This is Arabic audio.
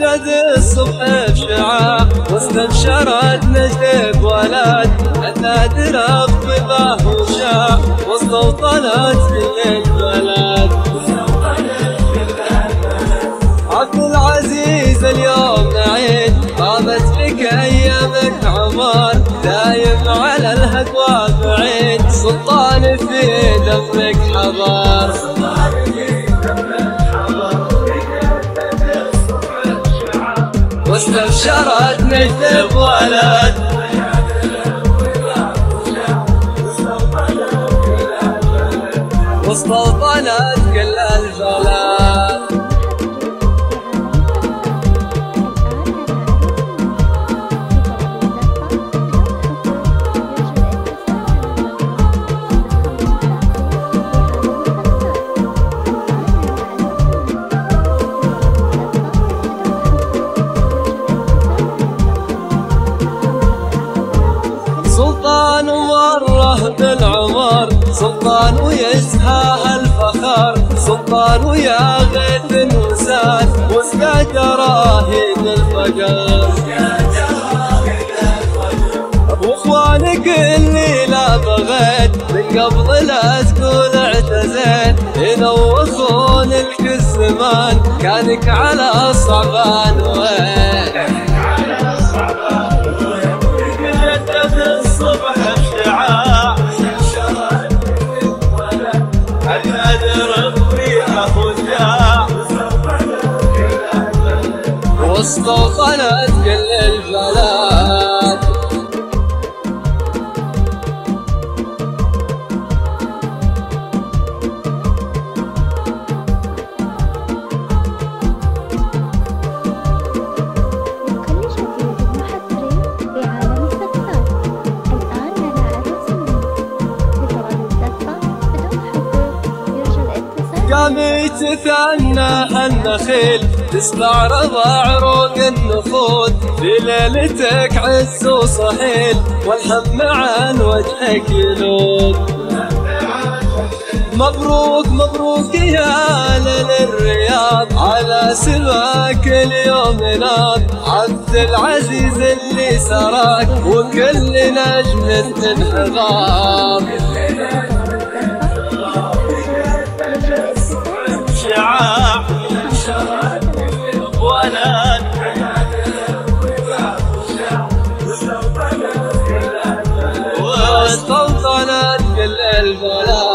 ردد الصبح بشعاع واستبشرت نجيب ولد حتى درب طباه وشاع واستوطنت في البلد عبد العزيز اليوم نعيد قامت بك ايامك عمر دايم على الهدوى بعيد سلطان في دمك حضر واستبشرت نجد بولد واستوطنت كل البلد مره بالعمر سلطان ويزهى الفخر سلطان ويا غيث وساد وسقى جراهيم الفقر وإخوانك اللي لا بغيت من قبل لا تقول اعتزيت. لك الزمان كانك على صعبان وين واستوطنت كل البلد قام يتثنى النخيل تستعرض عروق النخود. في ليلتك عز وصحيل والهم عن وجهك يلوذ مبروك مبروك يا أهل الرياض. على سباك اليوم ناض عبد العزيز اللي سراك وكل نجم انحضار واستوطنت كل البلاد